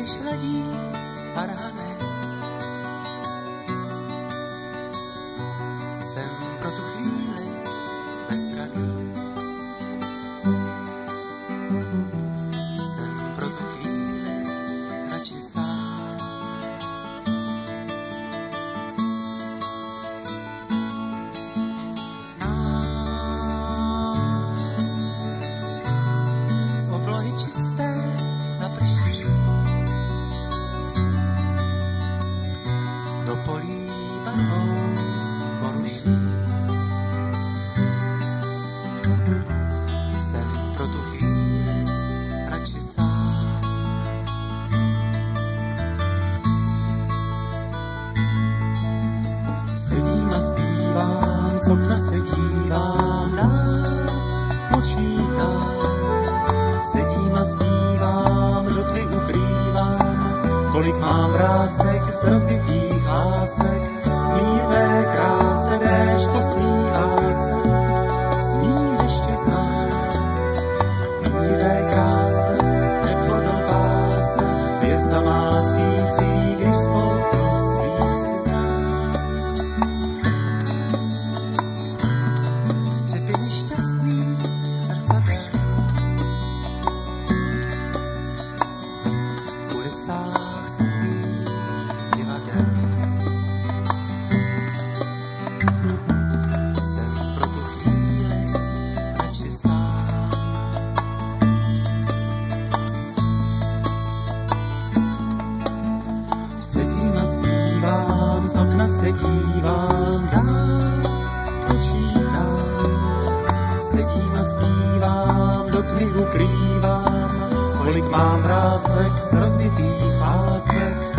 Ateş lagi arahan zpívám, z okna se dívám na počítám. Sedím a zpívám, žutly ukrývám, kolik mám vrásek z rozbitých hásek? Mívé kráse déšť posmívá se, smív ještě znáš. Mívé kráse nepodobá se, hvězda má zpívat. Okna se dívám, dál počítám. Sedím a zpívám, do tmy ukrývám, kolik mám vrásek z rozbitých lásek.